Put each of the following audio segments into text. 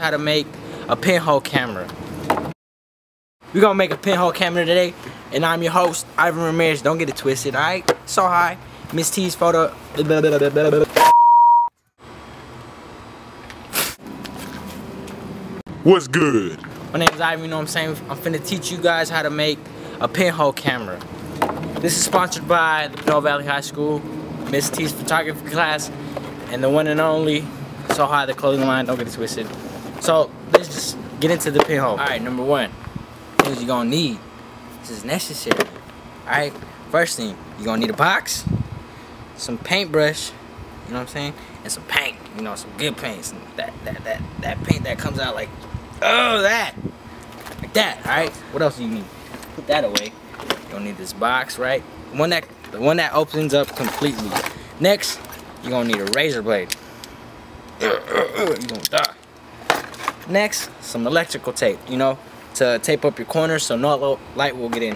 how to make a pinhole camera. We're gonna make a pinhole camera today, and I'm your host, Ivan Ramirez. Don't get it twisted, alright? So hi, Miss T's photo. What's good? My name is Ivan, you know what I'm saying? I'm finna teach you guys how to make a pinhole camera. This is sponsored by the Pinole Valley High School, Miss T's photography class, and the one and only So-Hi, the clothing line. Don't get it twisted. So let's just get into the pinhole. All right, number one, things you're gonna need. This is necessary. All right, first thing, you're gonna need a box, some paintbrush, you know what I'm saying, and some paint. You know, some good paint, some that that that that paint that comes out like, oh that, like that. All right. What else do you need? Put that away. You're gonna need this box, right? One that the one that opens up completely. Next, you're gonna need a razor blade. You're gonna die. Next, some electrical tape, you know, to tape up your corners so no light will get in.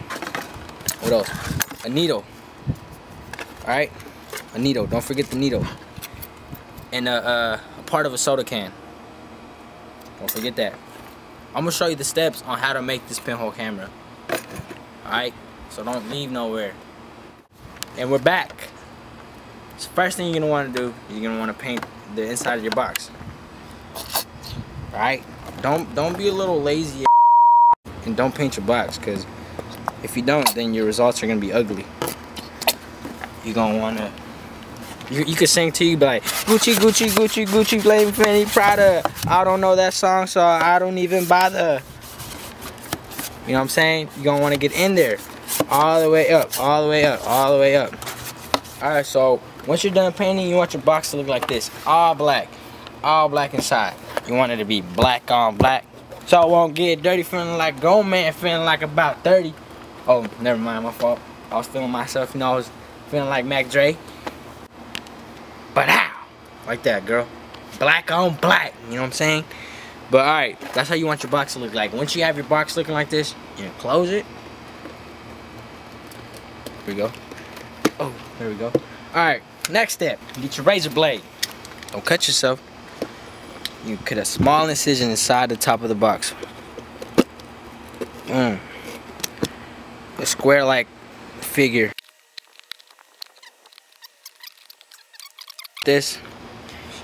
What else? A needle. Alright? A needle. Don't forget the needle. And a, a, a part of a soda can. Don't forget that. I'm going to show you the steps on how to make this pinhole camera. Alright? So don't leave nowhere. And we're back. So first thing you're going to want to do, you're going to want to paint the inside of your box. Alright? Don't don't be a little lazy and don't paint your box because if you don't then your results are gonna be ugly. You're gonna wanna you, you can sing to you like Gucci Gucci Gucci Gucci Flavor Fendi Prada. I don't know that song so I don't even bother. You know what I'm saying? You're gonna want to get in there. All the way up all the way up all the way up. Alright so once you're done painting you want your box to look like this all black all black inside you want it to be black on black. So I won't get dirty feeling like grown man feeling like about 30. Oh, never mind, my fault. I was feeling myself, you know, I was feeling like Mac Dre. But how? Like that, girl. Black on black, you know what I'm saying? But alright, that's how you want your box to look like. Once you have your box looking like this, you close it. Here we go. Oh, there we go. Alright, next step, get your razor blade. Don't cut yourself you cut a small incision inside the top of the box. Mm. A square like figure. This,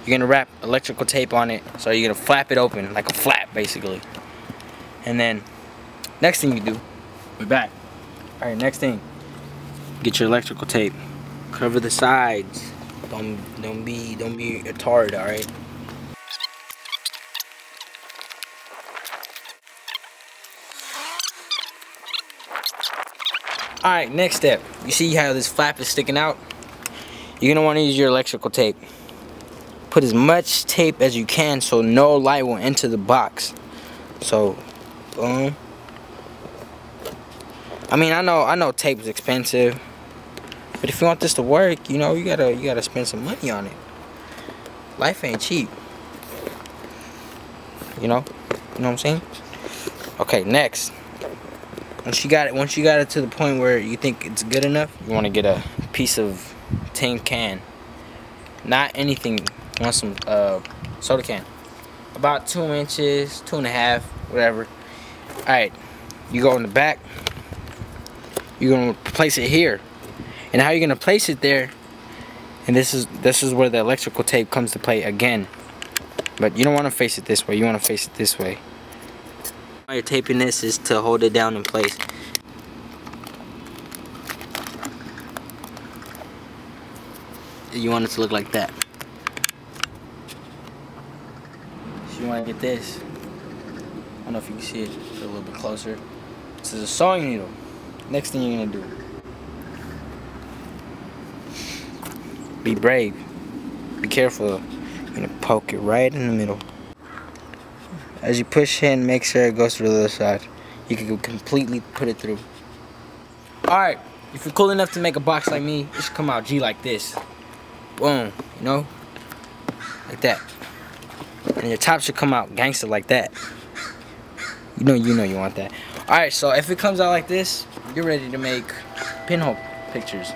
you're gonna wrap electrical tape on it, so you're gonna flap it open like a flap basically. And then, next thing you do, we're back. All right, next thing, get your electrical tape, cover the sides. Don't don't be don't be a tard, all right. Alright, next step. You see how this flap is sticking out? You're going to want to use your electrical tape. Put as much tape as you can so no light will enter the box. So, boom. I mean, I know I know tape is expensive. But if you want this to work, you know, you gotta you gotta spend some money on it. Life ain't cheap. You know? You know what I'm saying? Okay, next once you got it once you got it to the point where you think it's good enough you want to get a piece of tin can. Not anything. You want some uh, soda can. About two inches two and a half whatever. All right you go in the back. You're gonna place it here. And how you're gonna place it there and this is this is where the electrical tape comes to play again. But you don't want to face it this way. You want to face it this way why you're taping this is to hold it down in place. You want it to look like that. So you want to get this. I don't know if you can see it a little bit closer. This is a sewing needle. Next thing you're going to do. Be brave. Be careful. You're going to poke it right in the middle. As you push in, make sure it goes through the other side. You can completely put it through. Alright, if you're cool enough to make a box like me, it should come out G like this. Boom, you know? Like that. And your top should come out gangster like that. You know you know you want that. Alright, so if it comes out like this, you're ready to make pinhole pictures.